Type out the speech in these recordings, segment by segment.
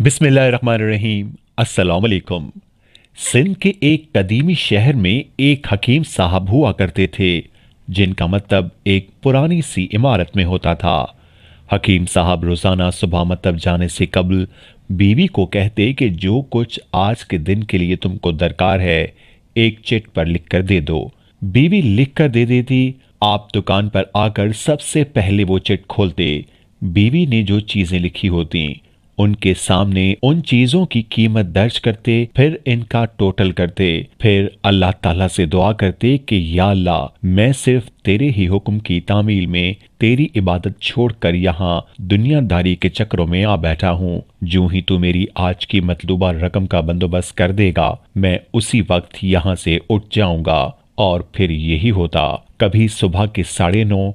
बिस्मिल्लाहिर्रहमानिर्रहीम। अस्सलाम वालेकुम सिंध के एक कदीमी शहर में एक हकीम साहब हुआ करते थे, जिनका मतलब एक पुरानी सी इमारत में होता था। हकीम साहब रोज़ाना सुबह मतलब जाने से कबल बीवी को कहते कि जो कुछ आज के दिन के लिए तुमको दरकार है, एक चिट पर लिख कर दे दो। बीवी लिख कर दे देती, आप दुकान पर आकर सबसे पहले वो चिट खोलते। बीवी ने जो चीज़ें लिखी होती उनके सामने उन चीज़ों की कीमत दर्ज करते, फिर इनका टोटल करते। फिर अल्लाह ताला से दुआ करते कि, या अल्लाह, मैं सिर्फ़ तेरे ही हुक्म की तामील में तेरी इबादत छोड़कर यहाँ दुनियादारी के चक्रों में आ बैठा हूँ। जो ही तू मेरी आज की मतलूबा रकम का बंदोबस्त कर देगा, मैं उसी वक्त यहाँ से उठ जाऊँगा। और फिर यही होता, कभी सुबह के साढ़े नौ,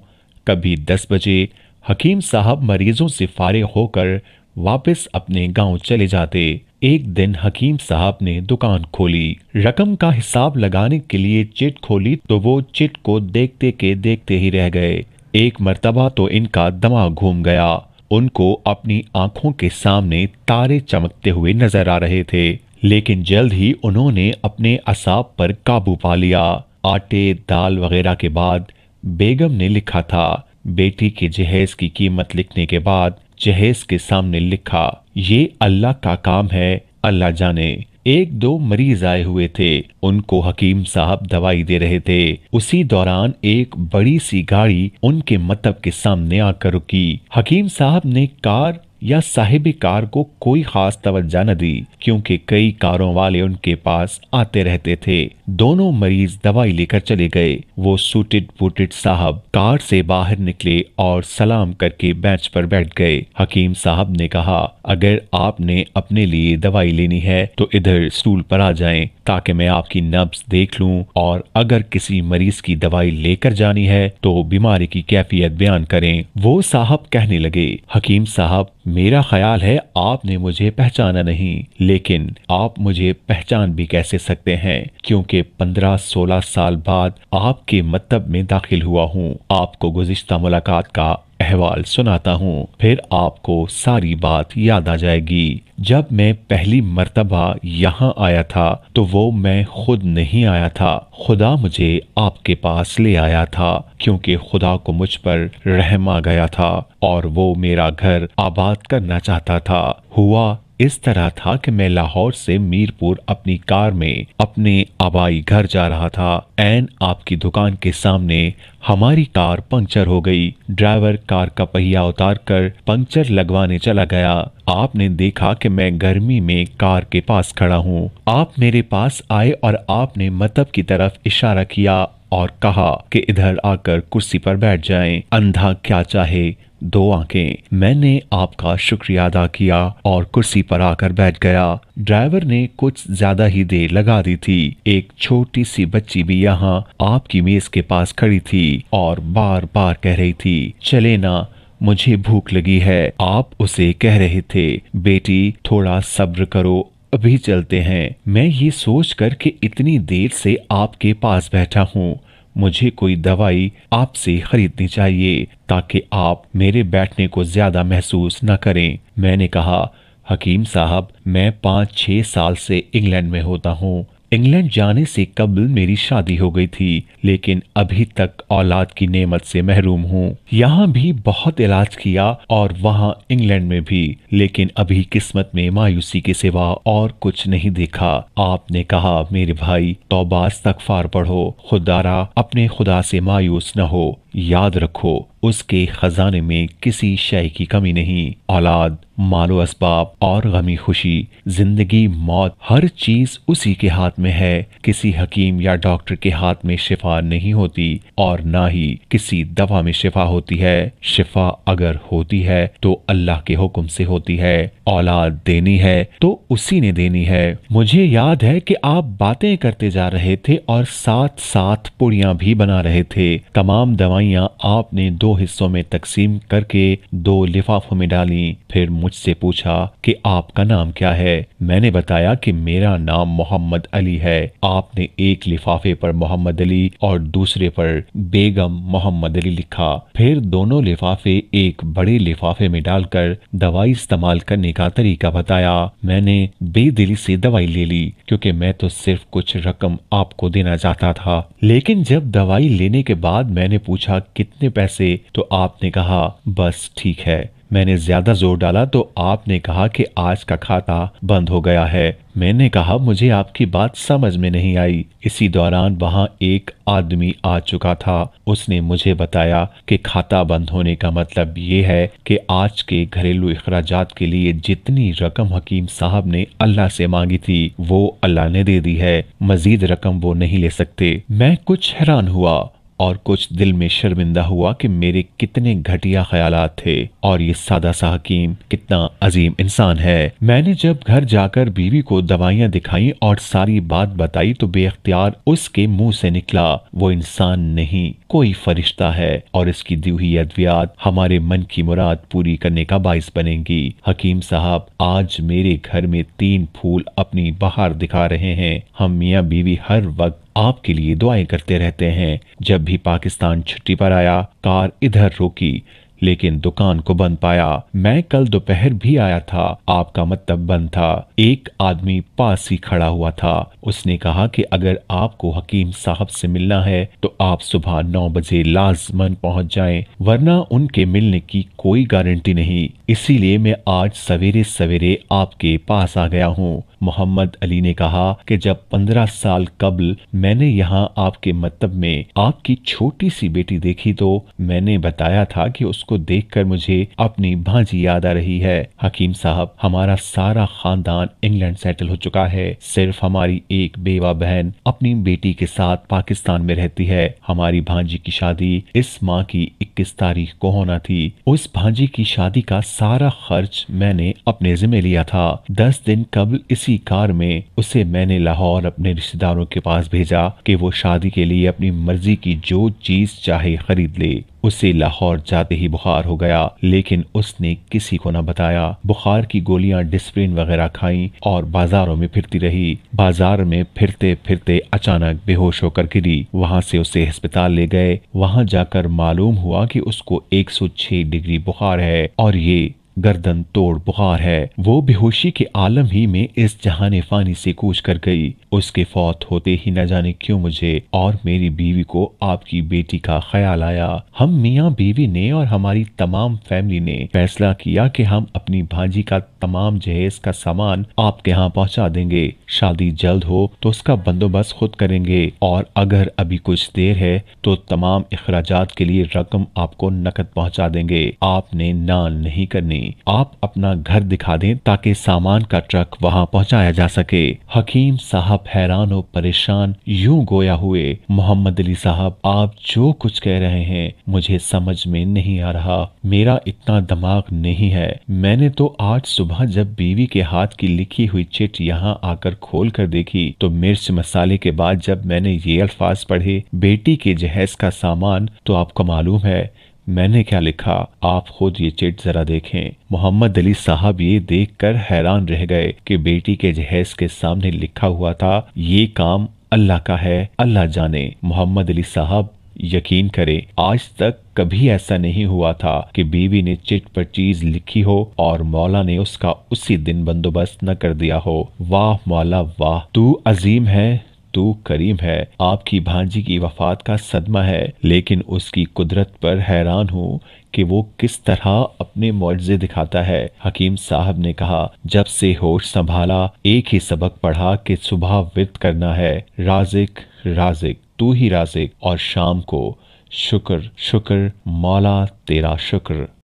कभी दस बजे, हकीम साहब मरीजों से फारिग होकर वापस अपने गाँव चले जाते। एक दिन हकीम साहब ने दुकान खोली। रकम का हिसाब लगाने के लिए चिट खोली तो वो चिट को देखते के देखते ही रह गए। एक मर्तबा तो इनका दिमाग घूम गया। उनको अपनी आँखों के सामने तारे चमकते हुए नज़र आ रहे थे। लेकिन जल्द ही उन्होंने अपने असाब पर काबू पा लिया। आटे, दाल वगैरह के बाद बेगम ने लिखा था, बेटी के जहेज की कीमत लिखने के बाद जहेज के सामने लिखा, ये अल्लाह का काम है, अल्लाह जाने। एक दो मरीज़ आए हुए थे, उनको हकीम साहब दवाई दे रहे थे। उसी दौरान एक बड़ी सी गाड़ी उनके मतब के सामने आकर रुकी। हकीम साहब ने कार या साहिब कार को कोई खास तवज्जा न दी, क्योंकि कई कारों वाले उनके पास आते रहते थे। दोनों मरीज़ दवाई लेकर चले गए। वो सूटेड बूटेड साहब कार से बाहर निकले और सलाम करके बेंच पर बैठ गए। हकीम साहब ने कहा, अगर आपने अपने लिए दवाई लेनी है तो इधर स्टूल पर आ जाएँ। ताकि मैं आपकी नब्स देख लूँ और अगर किसी मरीज़ की दवाई लेकर जानी है तो बीमारी की कैफियत बयान करें। वो साहब कहने लगे, हकीम साहब, मेरा ख्याल है आपने मुझे पहचाना नहीं, लेकिन आप मुझे पहचान भी कैसे सकते हैं? क्योंकि पंद्रह सोलह साल बाद आपके मतब में दाखिल हुआ हूँ। आपको गुजश्ता मुलाकात का अहवाल सुनाता हूँ, फिर आपको सारी बात याद आ जाएगी। जब मैं पहली मर्तबा यहाँ आया था तो वो मैं खुद नहीं आया था। खुदा मुझे आपके पास ले आया था, क्योंकि खुदा को मुझ पर रहम आ गया था, और वो मेरा घर आबाद करना चाहता था। हुआ इस तरह था कि मैं लाहौर से मीरपुर अपनी कार में अपने आबाई घर जा रहा था। एन आपकी दुकान के सामने हमारी कार पंक्चर हो गई। ड्राइवर कार का पहिया उतार कर पंक्चर लगवाने चला गया। आपने देखा कि मैं गर्मी में कार के पास खड़ा हूँ। आप मेरे पास आए और आपने मतब की तरफ़ इशारा किया और कहा कि इधर आकर कुर्सी पर बैठ जाएँ। अंधा क्या चाहे? दो आँखें मैंने आपका शुक्रिया अदा किया और कुर्सी पर आकर बैठ गया। ड्राइवर ने कुछ ज़्यादा ही देर लगा दी थी। एक छोटी सी बच्ची भी यहाँ आपकी मेज के पास खड़ी थी और बार बार कह रही थी, चले ना, मुझे भूख लगी है। आप उसे कह रहे थे, बेटी, थोड़ा सब्र करो, अभी चलते हैं। मैं ये सोच कर कि इतनी देर से आपके पास बैठा हूँ। मुझे कोई दवाई आपसे खरीदनी चाहिए ताकि आप मेरे बैठने को ज़्यादा महसूस न करें। मैंने कहा, हकीम साहब, मैं पाँच छः साल से इंग्लैंड में होता हूँ। इंग्लैंड जाने से कबल मेरी शादी हो गई थी, लेकिन अभी तक औलाद की नेमत से महरूम हूँ। यहाँ भी बहुत इलाज किया और वहाँ इंग्लैंड में भी, लेकिन अभी किस्मत में मायूसी के सिवा और कुछ नहीं देखा। आपने कहा, मेरे भाई, तौबा इस्तगफार पढ़ो। खुदारा, अपने खुदा से मायूस न हो। याद रखो उसके खजाने में किसी शय की कमी नहीं। औलाद मालो असबाब और गमी खुशी, ज़िंदगी, मौत, हर चीज़ उसी के हाथ में है। किसी हकीम या डॉक्टर के हाथ में शिफा नहीं होती और ना ही किसी दवा में शिफा होती है। शिफा अगर होती है तो अल्लाह के हुक्म से होती है। औलाद देनी है तो उसी ने देनी है। मुझे याद है कि आप बातें करते जा रहे थे और साथ साथ पुड़िया भी बना रहे थे। तमाम दवाइयाँ आपने दो हिस्सों में तकसीम करके दो लिफाफों में डाली। फिर मुझसे पूछा कि आपका नाम क्या है? मैंने बताया कि मेरा नाम मोहम्मद अली है। आपने एक लिफाफे पर मोहम्मद अली और दूसरे पर बेगम मोहम्मद अली लिखा। फिर दोनों लिफाफे एक बड़े लिफाफे में डालकर दवाई इस्तेमाल करने का तरीका बताया। मैंने बेदिली से दवाई ले ली, क्योंकि मैं तो सिर्फ़ कुछ रकम आपको देना चाहता था। लेकिन जब दवाई लेने के बाद मैंने पूछा, कितने पैसे? तो आपने कहा, बस ठीक है। मैंने ज़्यादा ज़ोर डाला तो आपने कहा कि आज का खाता बंद हो गया है। मैंने कहा, मुझे आपकी बात समझ में नहीं आई। इसी दौरान वहाँ एक आदमी आ चुका था। उसने मुझे बताया कि खाता बंद होने का मतलब ये है कि आज के घरेलू अखराज के लिए जितनी रकम हकीम साहब ने अल्लाह से मांगी थी, वो अल्लाह ने दे दी है। मजीद रकम वो नहीं ले सकते। मैं कुछ हैरान हुआ। और कुछ दिल में शर्मिंदा हुआ कि मेरे कितने घटिया ख्यालात थे। और ये सादा सा हकीम कितना अजीम इंसान है। मैंने जब घर जाकर बीवी को दवाइयाँ दिखाई और सारी बात बताई तो बेख्तियार उसके मुँह से निकला। वो इंसान नहीं, कोई फरिश्ता है और इसकी दी हुई अद्वियात हमारे मन की मुराद पूरी करने का बाइस बनेंगी। हकीम साहब, आज मेरे घर में तीन फूल अपनी बाहर दिखा रहे हैं। हम मियाँ बीवी हर वक्त आपके लिए दुआएँ करते रहते हैं। जब भी पाकिस्तान छुट्टी पर आया, कार इधर रोकी। लेकिन दुकान को बंद पाया। मैं कल दोपहर भी आया था। आपका मतलब बंद था। एक आदमी पास ही खड़ा हुआ था। उसने कहा कि अगर आपको हकीम साहब से मिलना है तो आप सुबह नौ बजे लाजमन पहुँच जाएँ, वरना उनके मिलने की कोई गारंटी नहीं। इसीलिए मैं आज सवेरे सवेरे आपके पास आ गया हूँ। मोहम्मद अली ने कहा कि जब पंद्रह साल कबल मैंने यहाँ आपके मतलब में आपकी छोटी सी बेटी देखी तो मैंने बताया था कि उसको देखकर मुझे अपनी भांजी याद आ रही है। हकीम साहब, हमारा सारा खानदान इंग्लैंड सेटल हो चुका है। सिर्फ़ हमारी एक बेवा बहन अपनी बेटी के साथ पाकिस्तान में रहती है। हमारी भांजी की शादी इस माह की इक्कीस तारीख को होना थी। उस भांजी की शादी का सारा खर्च मैंने अपने जिम्मे लिया था। दस दिन कबल इसी कार में उसे मैंने लाहौर अपने रिश्तेदारों के पास भेजा कि वो शादी के लिए अपनी मर्ज़ी की जो चीज़ चाहे खरीद ले। उसे लाहौर जाते ही बुखार हो गया, लेकिन उसने किसी को न बताया। बुखार की गोलियाँ, डिस्प्रिन वगैरह खाई और बाजारों में फिरती रही। बाज़ार में फिरते फिरते अचानक बेहोश होकर गिरी। वहाँ से उसे अस्पताल ले गए। वहाँ जाकर मालूम हुआ कि उसको 106 डिग्री बुखार है और ये गर्दन तोड़ बुखार है। वो बेहोशी के आलम ही में इस जहाने फानी से कूच कर गई। उसके फौत होते ही न जाने क्यों मुझे और मेरी बीवी को आपकी बेटी का ख्याल आया। हम मियाँ बीवी ने और हमारी तमाम फैमिली ने फैसला किया कि हम अपनी भांजी का तमाम जहेज का सामान आपके यहाँ पहुँचा देंगे। शादी जल्द हो तो उसका बंदोबस्त खुद करेंगे और अगर अभी कुछ देर है तो तमाम अखराज के लिए रकम आपको नकद पहुँचा देंगे। आपने ना नहीं करनी। आप अपना घर दिखा दें ताकि सामान का ट्रक वहाँ पहुँचाया जा सके। हकीम साहब हैरान और परेशान यूँ गोया हुए, मोहम्मद अली साहब, आप जो कुछ कह रहे हैं, मुझे समझ में नहीं आ रहा। मेरा इतना दिमाग नहीं है। मैंने तो आज सुबह जब बीवी के हाथ की लिखी हुई चिट यहाँ आकर खोल कर देखी तो मिर्च मसाले के बाद जब मैंने ये अल्फाज पढ़े, बेटी के जहेज का सामान तो आपको मालूम है, मैंने क्या लिखा? आप खुद ये चिट जरा देखें। मोहम्मद अली साहब ये देखकर हैरान रह गए कि बेटी के जहेज के सामने लिखा हुआ था, ये काम अल्लाह का है, अल्लाह जाने। मोहम्मद अली साहब यकीन करें, आज तक कभी ऐसा नहीं हुआ था कि बीवी ने चिट पर चीज़ लिखी हो और मौला ने उसका उसी दिन बंदोबस्त न कर दिया हो। वाह मौला, वाह। तू अजीम है, तू करीम है। आपकी भांजी की वफात का सदमा है, लेकिन उसकी कुदरत पर हैरान हूँ कि वो किस तरह अपने मुआवजे दिखाता है। हकीम साहब ने कहा, जब से होश संभाला, एक ही सबक पढ़ा कि सुबह विद करना है। राजिक राजिक। तू ही राजिक और शाम को शुक्र शुक्र मौला तेरा शुक्र।